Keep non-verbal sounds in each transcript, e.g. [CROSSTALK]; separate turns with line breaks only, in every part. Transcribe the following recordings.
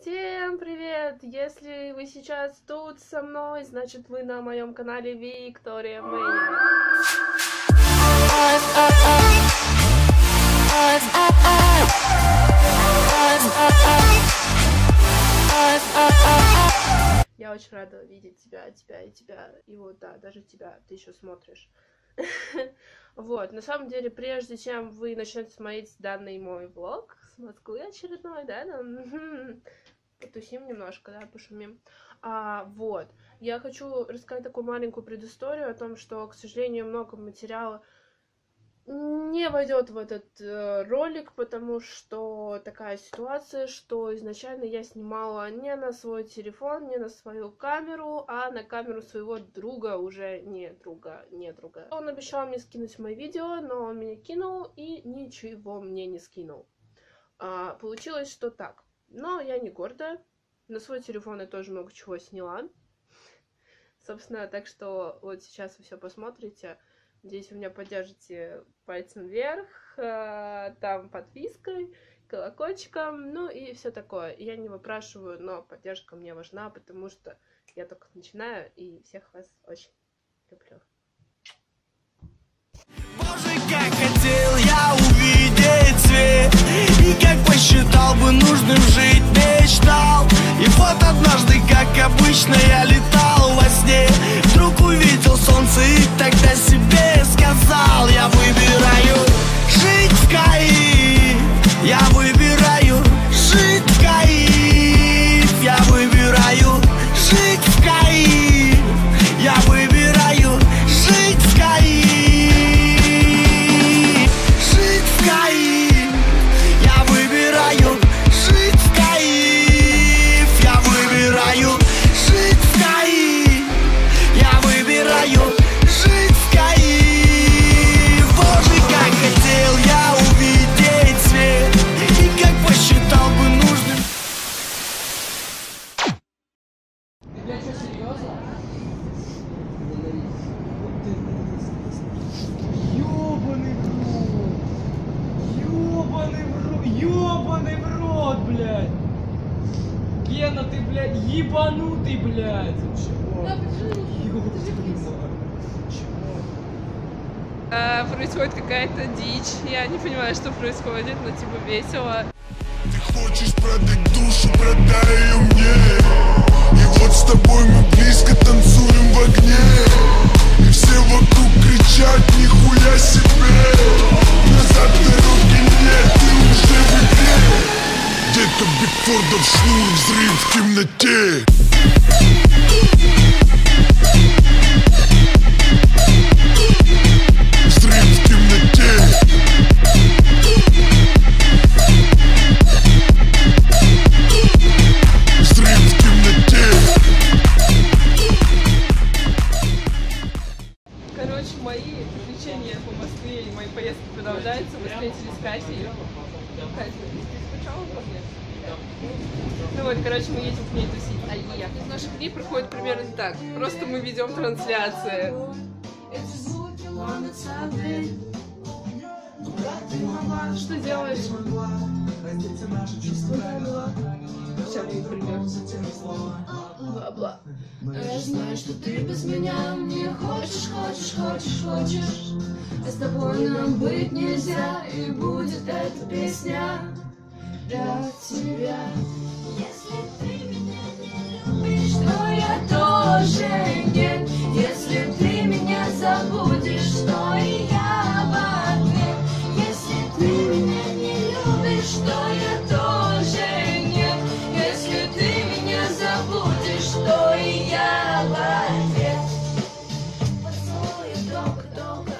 Всем привет! Если вы сейчас тут со мной, значит вы на моем канале Виктория Мэйя. Я очень рада видеть тебя, тебя и тебя, и вот, да, даже тебя, ты еще смотришь. [LAUGHS] Вот, на самом деле, прежде чем вы начнете смотреть данный мой влог с Москвы очередной, да, там, [LAUGHS] потусим немножко, да, пошумим. А, вот, я хочу рассказать такую маленькую предысторию о том, что, к сожалению, много материала не войдет в этот э, ролик, потому что такая ситуация, что изначально я снимала не на свой телефон, не на свою камеру, а на камеру своего друга, уже не друга, не друга. Он обещал мне скинуть мои видео, но он меня кинул и ничего мне не скинул. А, получилось, что так. Но я не гордая. На свой телефон я тоже много чего сняла. Собственно, так что вот сейчас вы все посмотрите. Надеюсь, вы меня поддержите пальцем вверх, э, там подпиской, колокольчиком, ну и все такое. Я не выпрашиваю, но поддержка мне важна, потому что я только начинаю и всех вас очень люблю.
Боже, как хотел как посчитал бы нужным жить, мечтал. И вот однажды, как обычно, я летал во сне. Вдруг увидел солнце и тогда себе
ебанутый, блядь! Чего?
А, происходит какая-то дичь. Я не понимаю, что происходит, но типа весело.
Ты хочешь продать душу, продай ее мне И вот с тобой мы близко танцуем в огне И все вокруг кричат, нихуя себе взрыв в темноте
так. Просто мы ведем трансляции. Что делаешь? Бла-бла.
Я знаю, что ты без меня мне хочешь, хочешь, хочешь, хочешь А с тобой нам быть нельзя И будет эта песня для тебя Если ты то я тоже нет. Если ты меня забудешь, то и я в ответ Если ты меня не любишь, то я тоже нет. Если ты меня забудешь, то и я в ответ долго-долго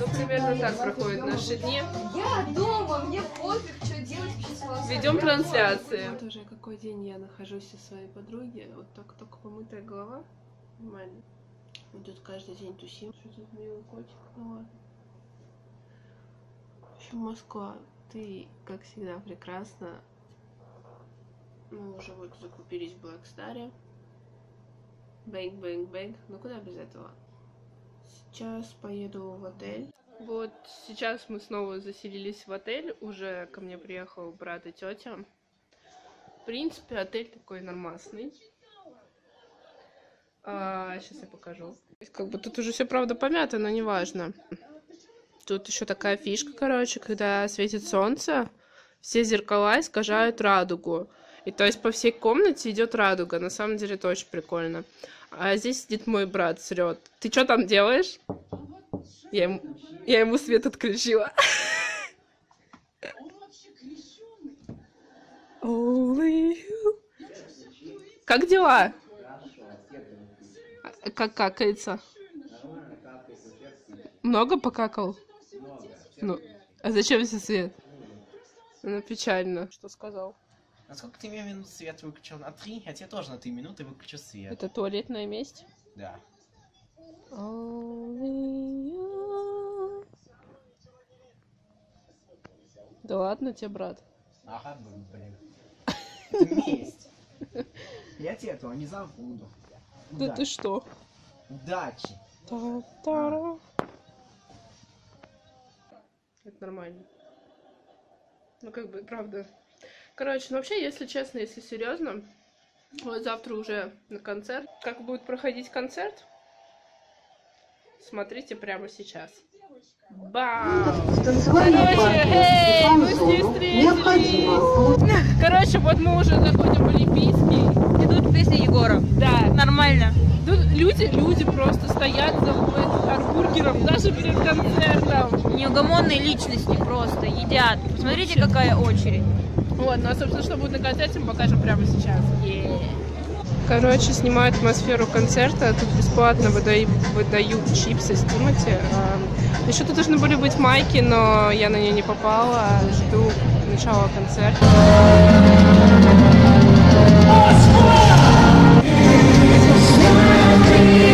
Ну, примерно так проходят наши дни.
Я дома, мне пофиг, что делать.
Ведем трансляции. Вот уже какой день я нахожусь со своей подруги. Вот только только помытая голова. Нормально. Мы тут каждый день тусим. Что тут милый котик? Ну ладно. В общем, Москва, ты, как всегда, прекрасна. Мы уже вот закупились в Блэкстаре. Бэнк, бэнк, бэнк. Ну куда без этого? Сейчас поеду в отель. Вот сейчас мы снова заселились в отель. Уже ко мне приехал брат и тетя. принципе, отель такой нормасный. сейчас я покажу. Как бы тут уже все правда помято, но неважно. Тут еще такая фишка, короче, когда светит солнце, все зеркала искажают радугу. И то есть по всей комнате идет радуга. На самом деле это очень прикольно. А здесь сидит мой брат, срет. Ты что там делаешь? Я ему, я ему свет отключила. Как дела? А, Как какается? Много покакал? Ну, а зачем все свет? Ну, печально. Что сказал?
На сколько ты минут свет выключил? На три? Я тебе тоже на три минуты выключу свет.
Это туалетная месть?
Да.
Only Да ладно тебе, брат.
Ага, блин. [LAUGHS] Это месть. Я тебе этого не забуду.
Да ты что?
Удачи.
Та-та-ра. Это нормально. Ну, как бы, правда. Короче, ну вообще, если честно, если серьезно, вот завтра уже на концерт. Как будет проходить концерт? Смотрите прямо сейчас. Бам! Короче, эй, мы с ней встретились. Короче, вот мы уже заходим в Олимпийский.
И тут песня Егора.
Да,
Нормально.
Тут люди, люди просто стоят за арбургером даже перед концертом.
Неугомонные личности просто едят. Посмотрите, какая очередь.
Вот, ну а собственно, что будет на концерте, мы покажем прямо сейчас. Короче, снимаю атмосферу концерта. Тут бесплатно выдаю- выдают чипсы с Тимати. Еще тут должны были быть майки, но я на нее не попала. Жду начала концерта. На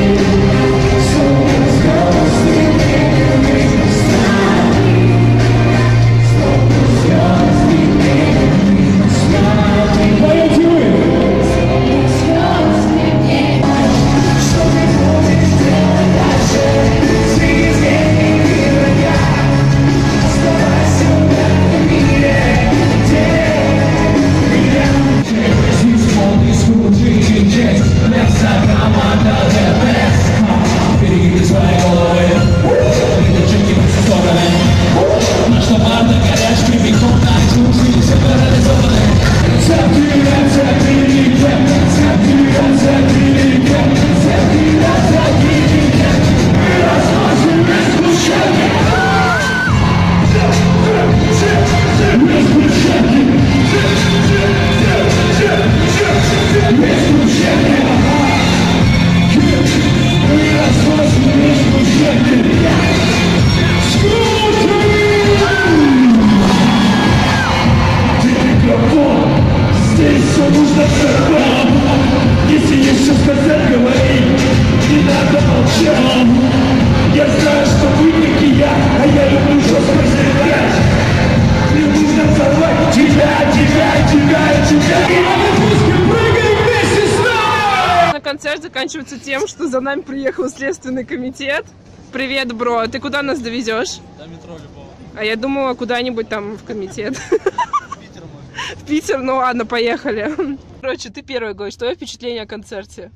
заканчивается тем, что за нами приехал следственный комитет. Привет, бро. Ты куда нас довезешь?
До метро любого.
А я думала куда-нибудь там в комитет.
Питер может.
В Питер, ну ладно, поехали. Короче, ты первый говоришь, твое впечатление о концерте?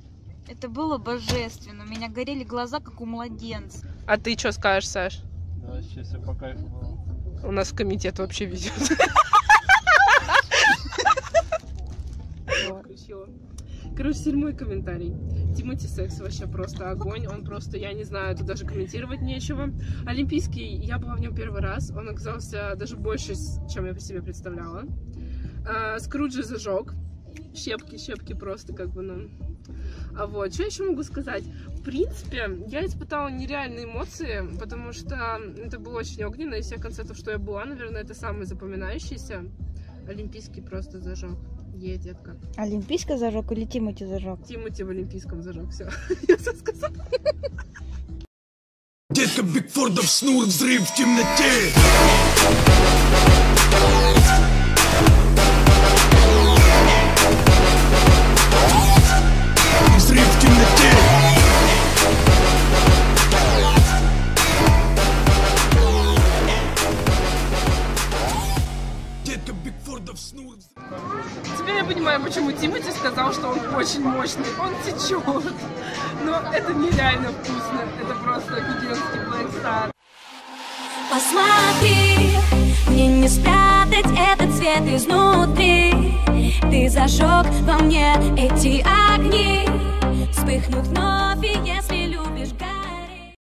Это было божественно. У меня горели глаза, как у младенца.
А ты что скажешь, Саш?
Да, вообще все по кайфу было.
У нас в комитет вообще везет. Короче, теперь мой комментарий. Тимати Секс вообще просто огонь. Он просто, я не знаю, тут даже комментировать нечего. Олимпийский, я была в нем первый раз. Он оказался даже больше, чем я по себе представляла. А, Скруджи зажег. Щепки, щепки просто как бы, ну... А вот, что еще могу сказать? В принципе, я испытала нереальные эмоции, потому что это было очень огненно, из всех концертов, что я была, наверное, это самый запоминающийся. Олимпийский просто зажег. Е, детка.
Олимпийский зажег или Тимати зажег?
Тимати в Олимпийском зажег, все. [LAUGHS] Я все сказала.
Детка Бигфордов шнур, взрыв в темноте
мощный. Он течет. Но это нереально вкусно. Это просто офигенский Black Star.
Посмотри, мне не спрятать этот цвет изнутри Ты зажег во мне эти огни Вспыхнут вновь, если